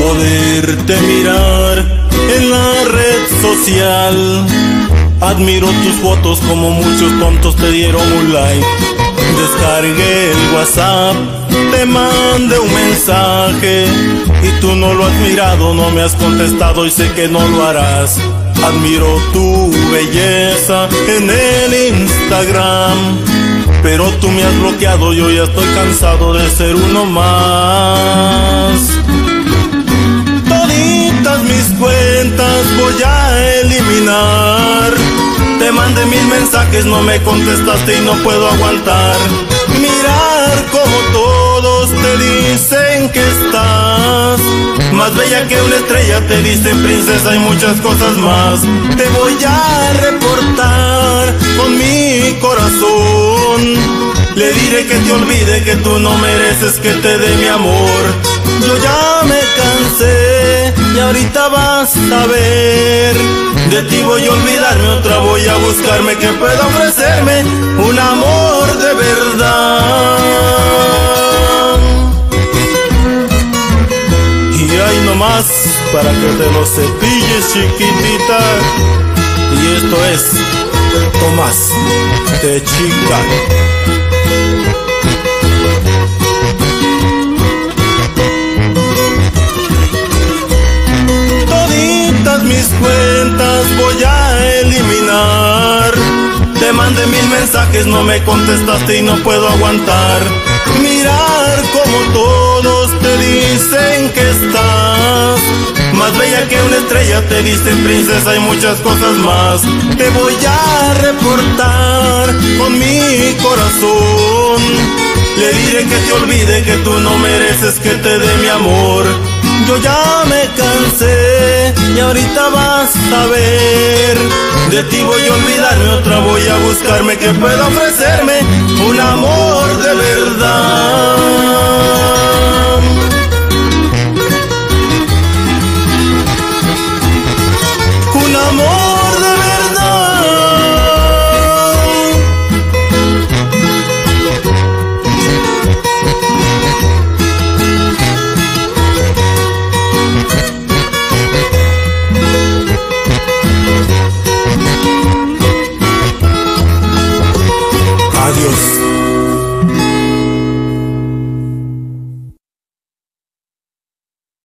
Poderte mirar en la red social. Admiro tus fotos como muchos tontos te dieron un like. Descargué WhatsApp, te mandé un mensaje y tú no lo has mirado, no me has contestado y sé que no lo harás. Admiro tu belleza en el Instagram, pero tú me has bloqueado, yo ya estoy cansado de ser uno más. Toditas mis cuentas voy a eliminar. Te mandé mil mensajes, no me contestaste y no puedo aguantar. Todos te dicen que estás más bella que una estrella, te dicen princesa y muchas cosas más. Te voy a reportar con mi corazón. Le diré que te olvide que tú no mereces que te dé mi amor. Yo ya me cansé y ahorita vas a ver. De ti voy a olvidarme, otra voy a buscarme que pueda ofrecerme Nomás para que te lo cepilles, chiquitita. Y esto es Tomás de Chica. Toditas mis cuentas voy a eliminar. Te mandé mil mensajes, no me contestaste y no puedo aguantar. Mirar como todos te dicen que estás. Una estrella, te dicen princesa y muchas cosas más. Te voy a reportar con mi corazón. Le diré que te olvide que tú no mereces que te dé mi amor. Yo ya me cansé y ahorita vas a ver. De ti voy a olvidarme, otra voy a buscarme que pueda ofrecerme un amor de verdad.